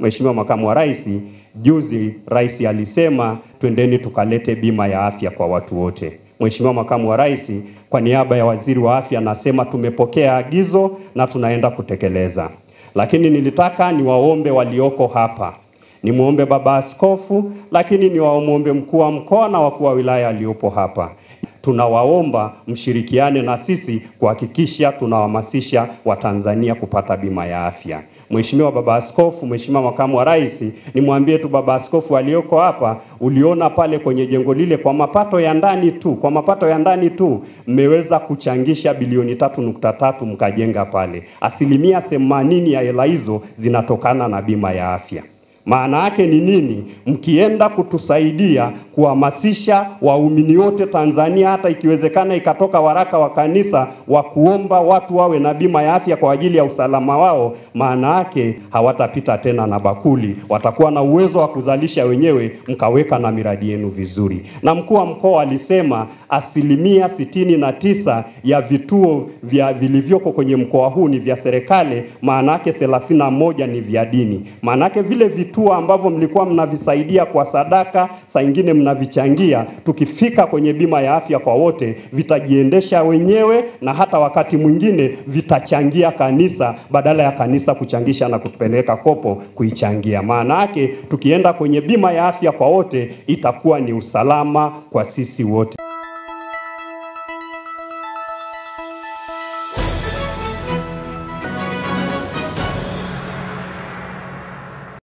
Mheshimiwa Makamu wa Rais, juzi rais alisema twendeni tukalete bima ya afya kwa watu wote. Mheshimiwa Makamu wa Rais, kwa niaba ya Waziri wa Afya nasema tumepokea agizo na tunaenda kutekeleza. Lakini nilitaka niwaombe walioko hapa, nimwombe Baba Askofu, lakini niwaombe mkuu wa mkoa na wakuu wa wilaya waliopo hapa tunawaomba mshirikiane na sisi kuhakikisha tunawahamasisha Watanzania kupata bima ya afya. Mheshimiwa Baba Askofu, Mheshimiwa Makamu wa Rais, nimwambie tu Baba Askofu aliyoko hapa, uliona pale kwenye jengo lile kwa mapato ya ndani tu, kwa mapato ya ndani tu mmeweza kuchangisha bilioni tatu nukta tatu mkajenga pale. Asilimia themanini ya hela hizo zinatokana na bima ya afya. Maana yake ni nini? Mkienda kutusaidia kuhamasisha waumini wote Tanzania, hata ikiwezekana ikatoka waraka wa kanisa wa kuomba watu wawe na bima ya afya kwa ajili ya usalama wao, maana yake hawatapita tena na bakuli, watakuwa na uwezo wa kuzalisha wenyewe, mkaweka na miradi yenu vizuri. Na mkuu wa mkoa alisema asilimia sitini na tisa ya vituo vya vilivyoko kwenye mkoa huu ni vya serikali, maana yake thelathini na moja ni vya dini. Maana yake vile vituo ambavyo mlikuwa mnavisaidia kwa sadaka, saa ingine mnavichangia, tukifika kwenye bima ya afya kwa wote vitajiendesha wenyewe, na hata wakati mwingine vitachangia kanisa badala ya kanisa kuchangisha na kupeleka kopo kuichangia. Maana yake tukienda kwenye bima ya afya kwa wote itakuwa ni usalama kwa sisi wote.